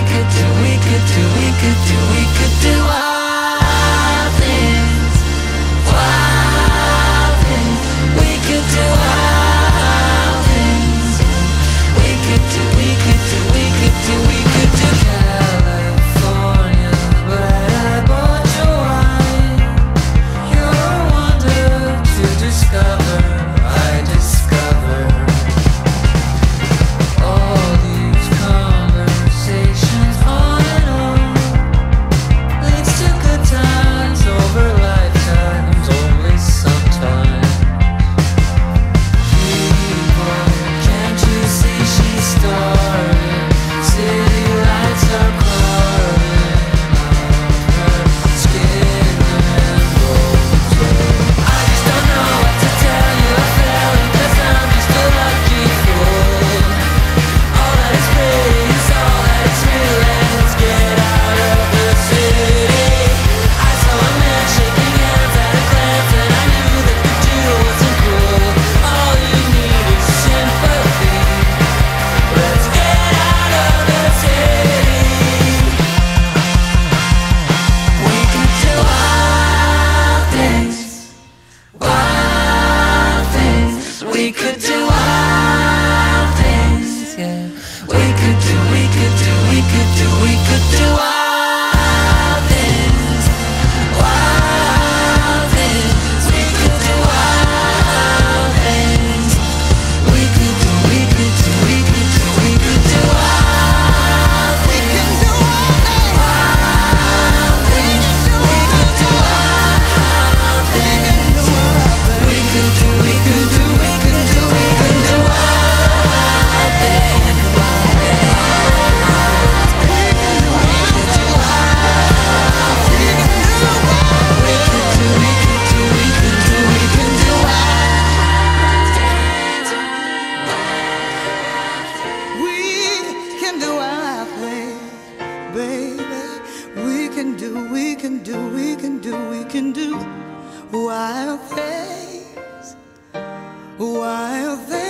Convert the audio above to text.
we could do, we could do, we could do, we could do. Ah. we could do all things, yeah. We could do, we could do, we could do, we could do can do, we can do, we can do wild things, wild things.